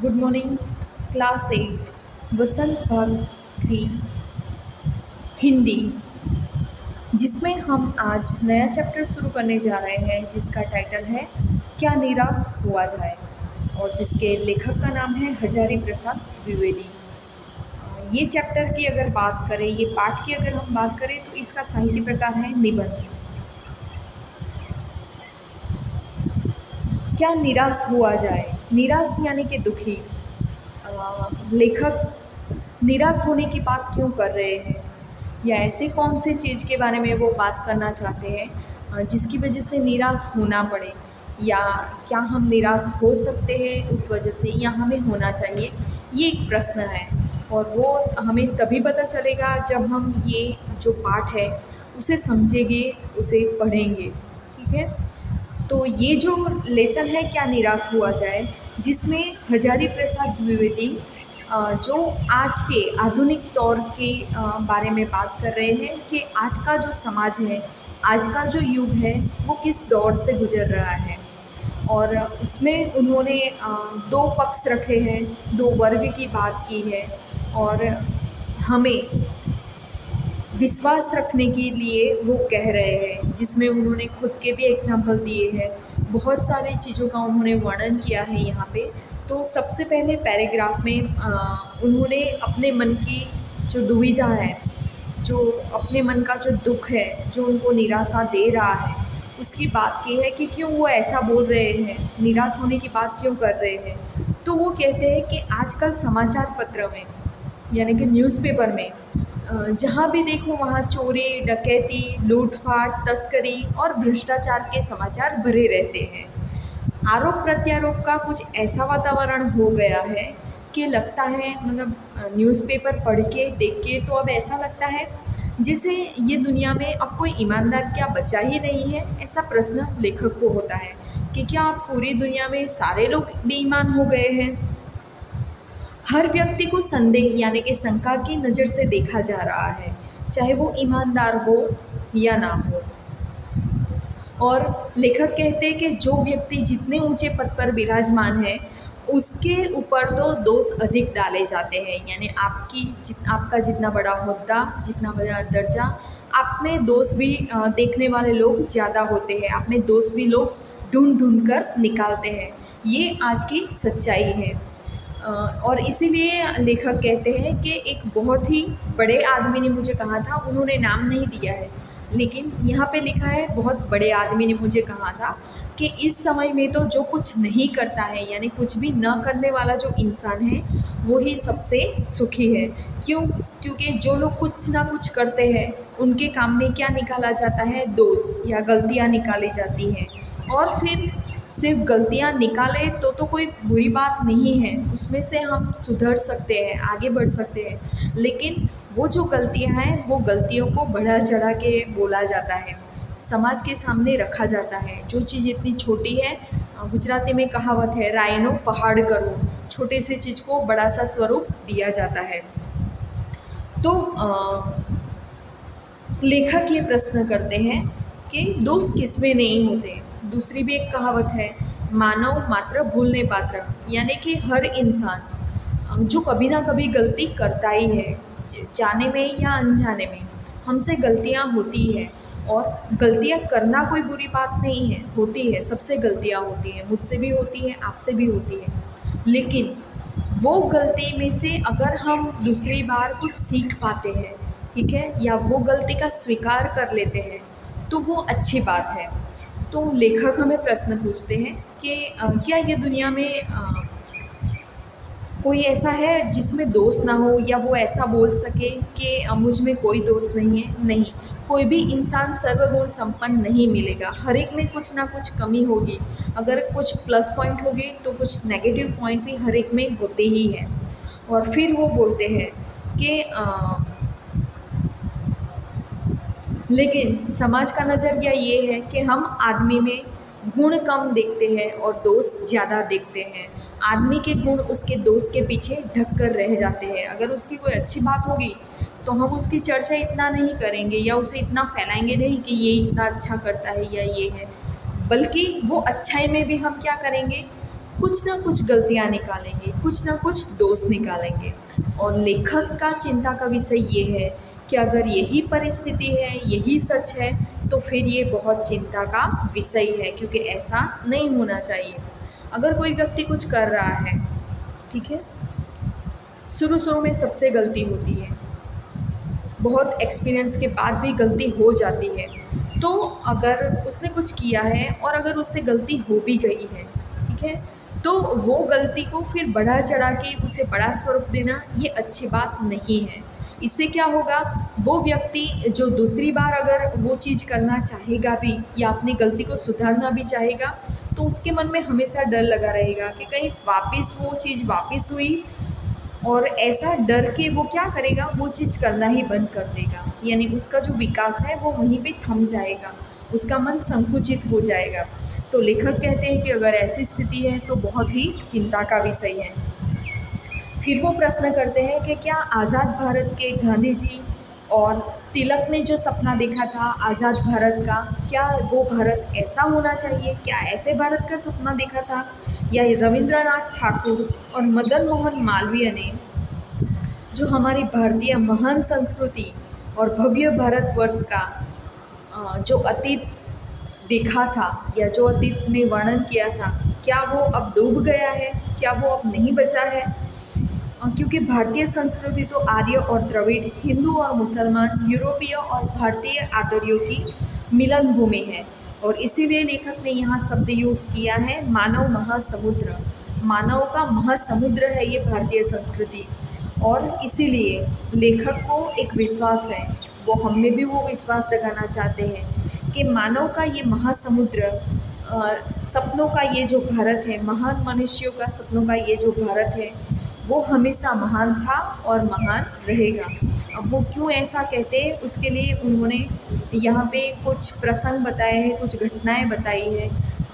Good morning class eight Vasant भाग three Hindi जिसमें हम आज नया चैप्टर शुरू करने जा रहे हैं, जिसका टाइटल है, क्या निराश हुआ जाए? और जिसके लेखक का नाम है हजारी प्रसाद द्विवेदी। ये चैप्टर की अगर बात करें, ये पाठ की अगर हम बात करें तो इसका साहित्य प्रकार है निबंध। क्या निराश हुआ जाए? निराश यानी कि दुखी। लेखक निराश होने की बात क्यों कर रहे हैं? या ऐसे कौन से चीज़ के बारे में वो बात करना चाहते हैं जिसकी वजह से निराश होना पड़े? या क्या हम निराश हो सकते हैं उस वजह से या हमें होना चाहिए? ये एक प्रश्न है। और वो हमें तभी पता चलेगा जब हम ये जो पाठ है, उसे समझेंगे, उसे पढ़ेंगे। ठीक है? तो ये जो लेसन है, क्या निराश हुआ जाए? जिसमें हजारी प्रसाद द्विवेदी जो आज के आधुनिक तौर के बारे में बात कर रहे हैं कि आज का जो समाज है, आज का जो युग है, वो किस दौर से गुजर रहा है? और उसमें उन्होंने दो पक्ष रखे हैं, दो वर्ग की बात की है और हमें विश्वास रखने के लिए वो कह रहे हैं जिसमें उन्होंने खुद के भी एग्ज़ाम्पल दिए हैं। बहुत सारी चीज़ों का उन्होंने वर्णन किया है यहाँ पे। तो सबसे पहले पैराग्राफ में आ, उन्होंने अपने मन की जो दुविधा है जो अपने मन का जो दुख है जो उनको निराशा दे रहा है उसकी बात की है कि क्यों वो ऐसा बोल रहे हैं निराश होने की बात क्यों कर रहे हैं? तो वो कहते हैं कि आजकल समाचार पत्र में यानी कि न्यूज़पेपर में जहाँ भी देखो, वहाँ चोरी, डकैती, लूटफाट, तस्करी और भ्रष्टाचार के समाचार भरे रहते हैं। आरोप प्रत्यारोप का कुछ ऐसा वातावरण हो गया है कि लगता है मतलब न्यूज़पेपर पढ़ के, देख के तो अब ऐसा लगता है जैसे ये दुनिया में अब कोई ईमानदार क्या बचा ही नहीं है, ऐसा प्रश्न लेखक को होता है कि क्या पूरी दुनिया में सारे लोग बेईमान हो गए हैं? हर व्यक्ति को संदेह यानी कि शंका की नज़र से देखा जा रहा है, चाहे वो ईमानदार हो या ना हो। और लेखक कहते हैं कि जो व्यक्ति जितने ऊँचे पद पर विराजमान है, उसके ऊपर तो दोष अधिक डाले जाते हैं। यानी आपकी जित, आपका जितना बड़ा मुद्दा, जितना बड़ा दर्जा, आप में दोष भी देखने वाले लोग ज़्यादा होते हैं। आप में दोष भी लोग ढूंढ ढूंढ कर निकालते हैं। ये आज की सच्चाई है। और इसीलिए लेखक कहते हैं कि एक बहुत ही बड़े आदमी ने मुझे कहा था, उन्होंने नाम नहीं दिया है। लेकिन यहाँ पे लिखा है, बहुत बड़े आदमी ने मुझे कहा था कि इस समय में तो जो कुछ नहीं करता है, यानी कुछ भी न करने वाला जो इंसान है, वो ही सबसे सुखी है। क्यों? क्योंकि जो लोग कुछ ना कुछ करते हैं, उनके काम में क्या निकाला जाता है? दोष या गलतियाँ निकाली जाती हैं। और फिर सिर्फ़ गलतियाँ निकाले तो तो कोई बुरी बात नहीं है। उसमें से हम सुधर सकते हैं आगे बढ़ सकते हैं। लेकिन वो जो गलतियाँ हैं वो गलतियों को बढ़ा चढ़ा के बोला जाता है। समाज के सामने रखा जाता है। जो चीज़ इतनी छोटी है गुजराती में कहावत है रायनो पहाड़ करो। छोटे से चीज़ को बड़ा सा स्वरूप दिया जाता है। तो आ, लेखक ये प्रश्न करते हैं कि दोस्त किसमें नहीं होते? दूसरी भी एक कहावत है, मानव मात्र भूलने पात्र, यानी कि हर इंसान जो कभी ना कभी गलती करता ही है, जाने में या अनजाने में, हमसे गलतियाँ होती है, और गलतियाँ करना कोई बुरी बात नहीं है, होती है, सबसे गलतियाँ होती हैं, मुझसे भी होती है, आपसे भी होती है, लेकिन वो गलती में से अगर हम दूसरी बार कुछ सीख पाते हैं, ठीक है, या वो गलती का स्वीकार कर लेते हैं तो वो अच्छी बात है। तो लेखक हमें प्रश्न पूछते हैं कि क्या ये दुनिया में कोई ऐसा है जिसमें दोस्त ना हो या वो ऐसा बोल सके कि मुझमें कोई दोस्त नहीं है? नहीं। कोई भी इंसान सर्वगुण संपन्न नहीं मिलेगा। हर एक में कुछ ना कुछ कमी होगी। अगर कुछ प्लस पॉइंट होगी तो कुछ नेगेटिव पॉइंट भी हर एक में होते ही हैं। और फिर वो बोलते हैं कि लेकिन समाज का नज़रिया ये है कि हम आदमी में गुण कम देखते हैं और दोष ज़्यादा देखते हैं। आदमी के गुण उसके दोस्त के पीछे ढक कर रह जाते हैं। अगर उसकी कोई अच्छी बात होगी तो हम उसकी चर्चा इतना नहीं करेंगे या उसे इतना फैलाएँगे नहीं कि ये इतना अच्छा करता है या ये है। बल्कि वो अच्छाई में भी हम क्या करेंगे? कुछ ना कुछ गलतियाँ निकालेंगे, कुछ ना कुछ दोष निकालेंगे। और लेखक का चिंता का विषय ये है कि अगर यही परिस्थिति है, यही सच है तो फिर ये बहुत चिंता का विषय है, क्योंकि ऐसा नहीं होना चाहिए। अगर कोई व्यक्ति कुछ कर रहा है, ठीक है, शुरू शुरू में सबसे गलती होती है। बहुत एक्सपीरियंस के बाद भी गलती हो जाती है। तो अगर उसने कुछ किया है और अगर उससे गलती हो भी गई है, ठीक है तो वो गलती को फिर बढ़ा चढ़ा के उसे बड़ा स्वरूप देना, ये अच्छी बात नहीं है। इससे क्या होगा? वो व्यक्ति जो दूसरी बार अगर वो चीज़ करना चाहेगा भी या अपनी गलती को सुधारना भी चाहेगा तो उसके मन में हमेशा डर लगा रहेगा कि कहीं वापस वो चीज़ वापस हुई और ऐसा डर के वो क्या करेगा? वो चीज़ करना ही बंद कर देगा। यानी उसका जो विकास है, वो वहीं पे थम जाएगा। उसका मन संकुचित हो जाएगा। तो लेखक कहते हैं कि अगर ऐसी स्थिति है तो बहुत ही चिंता का विषय है। फिर वो प्रश्न करते हैं कि क्या आज़ाद भारत के गांधी जी और तिलक ने जो सपना देखा था आज़ाद भारत का, क्या वो भारत ऐसा होना चाहिए? क्या ऐसे भारत का सपना देखा था? या रविंद्रनाथ ठाकुर और मदन मोहन मालवीय ने, जो हमारी भारतीय महान संस्कृति और भव्य भारतवर्ष का जो अतीत देखा था या जो अतीत में वर्णन किया था, क्या वो अब डूब गया है? क्या वो अब नहीं बचा है? क्योंकि भारतीय संस्कृति तो आर्य और द्रविड़, हिंदू और मुसलमान, यूरोपीय और भारतीय आदर्यों की मिलन भूमि है। और इसीलिए लेखक ने यहाँ शब्द यूज़ किया है, मानव महासमुद्र। मानव का महासमुद्र है ये भारतीय संस्कृति। और इसीलिए लेखक को एक विश्वास है, वो हम में भी वो विश्वास जगाना चाहते हैं कि मानव का ये महासमुद्र सपनों का ये जो भारत है, महान मनुष्यों का सपनों का ये जो भारत है वो हमेशा महान था और महान रहेगा। अब वो क्यों ऐसा कहते हैं उसके लिए उन्होंने यहाँ पे कुछ प्रसंग बताए हैं, कुछ घटनाएँ बताई है,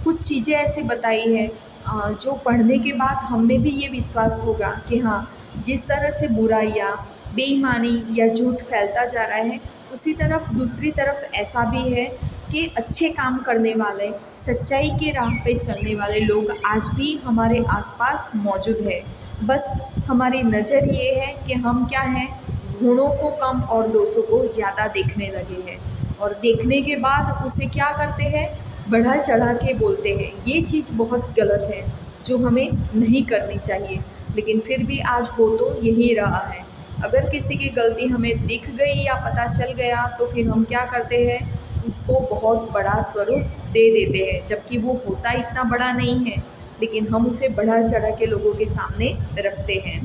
कुछ चीज़ें ऐसी बताई है जो पढ़ने के बाद हम भी ये विश्वास होगा कि हाँ जिस तरह से बुराइयाँ, बेईमानी या झूठ फैलता जा रहा है, उसी तरफ़ दूसरी तरफ़ ऐसा भी है कि अच्छे काम करने वाले, सच्चाई के राह पे चलने वाले लोग आज भी हमारे आसपास मौजूद है। बस हमारी नज़र ये है कि हम क्या हैं? गुणों को कम और दोषों को ज़्यादा देखने लगे हैं। और देखने के बाद उसे क्या करते हैं? बढ़ा चढ़ा के बोलते हैं। ये चीज़ बहुत गलत है, जो हमें नहीं करनी चाहिए। लेकिन फिर भी आज हो तो यही रहा है। अगर किसी की गलती हमें दिख गई या पता चल गया तो फिर हम क्या करते हैं? उसको बहुत बड़ा स्वरूप दे देते हैं, जबकि वो होता इतना बड़ा नहीं है। लेकिन हम उसे बढ़ा चढ़ा के लोगों के सामने रखते हैं।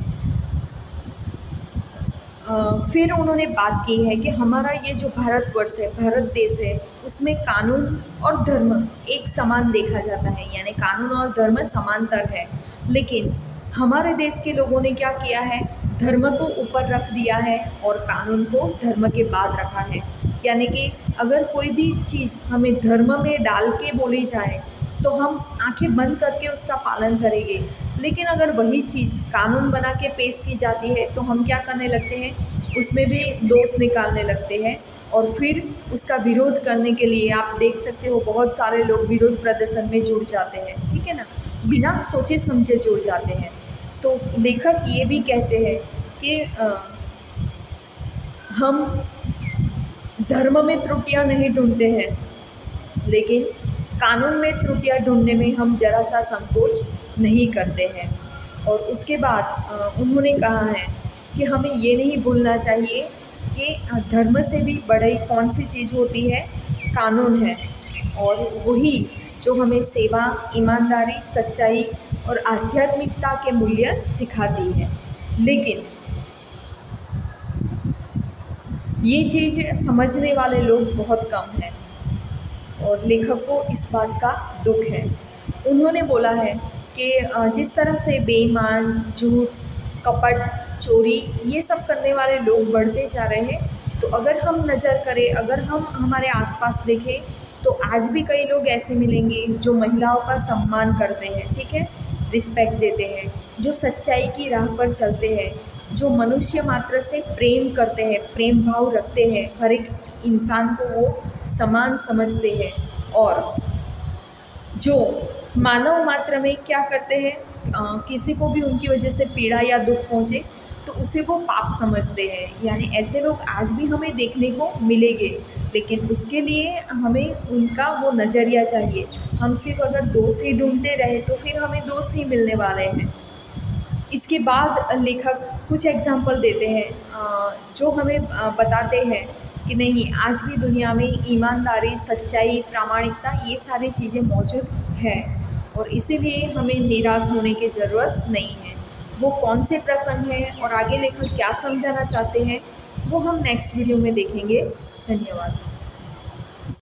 फिर उन्होंने बात की है कि हमारा ये जो भारतवर्ष है, भारत देश है, उसमें कानून और धर्म एक समान देखा जाता है। यानी कानून और धर्म समांतर है। लेकिन हमारे देश के लोगों ने क्या किया है? धर्म को ऊपर रख दिया है और कानून को धर्म के बाद रखा है। यानी कि अगर कोई भी चीज़ हमें धर्म में डाल के बोली जाए तो हम आँखें बंद करके उसका पालन करेंगे। लेकिन अगर वही चीज़ कानून बना के पेश की जाती है तो हम क्या करने लगते हैं? उसमें भी दोष निकालने लगते हैं और फिर उसका विरोध करने के लिए आप देख सकते हो बहुत सारे लोग विरोध प्रदर्शन में जुड़ जाते हैं ठीक है ना? बिना सोचे समझे जुड़ जाते हैं। तो लेखक ये भी कहते हैं कि आ, हम धर्म में त्रुटियाँ नहीं ढूंढते हैं लेकिन कानून में त्रुटियाँ ढूँढने में हम ज़रा सा संकोच नहीं करते हैं। और उसके बाद उन्होंने कहा है कि हमें ये नहीं भूलना चाहिए कि धर्म से भी बड़ी कौन सी चीज़ होती है? कानून है। और वही जो हमें सेवा, ईमानदारी, सच्चाई और आध्यात्मिकता के मूल्य सिखाती है। लेकिन ये चीज़ समझने वाले लोग बहुत कम हैं। और लेखक को इस बात का दुख है। उन्होंने बोला है कि जिस तरह से बेईमान, झूठ, कपट, चोरी ये सब करने वाले लोग बढ़ते जा रहे हैं तो अगर हम नज़र करें, अगर हम हमारे आसपास देखें तो आज भी कई लोग ऐसे मिलेंगे जो महिलाओं का सम्मान करते हैं, ठीक है? रिस्पेक्ट देते हैं, जो सच्चाई की राह पर चलते हैं, जो मनुष्य मात्र से प्रेम करते हैं, प्रेम भाव रखते हैं, हर एक इंसान को वो समान समझते हैं और जो मानव मात्र में क्या करते हैं किसी को भी उनकी वजह से पीड़ा या दुख पहुँचे तो उसे वो पाप समझते हैं। यानी ऐसे लोग आज भी हमें देखने को मिलेंगे, लेकिन उसके लिए हमें उनका वो नज़रिया चाहिए। हम सिर्फ़ अगर दोष ही ढूंढते रहे तो फिर हमें दोष ही मिलने वाले हैं। इसके बाद लेखक कुछ एग्ज़ाम्पल देते हैं जो हमें बताते हैं। कि नहीं, आज भी दुनिया में ईमानदारी, सच्चाई, प्रामाणिकता ये सारी चीज़ें मौजूद है और इसीलिए हमें निराश होने की ज़रूरत नहीं है। वो कौन से प्रसंग हैं और आगे लेखक क्या समझाना चाहते हैं, वो हम नेक्स्ट वीडियो में देखेंगे। धन्यवाद।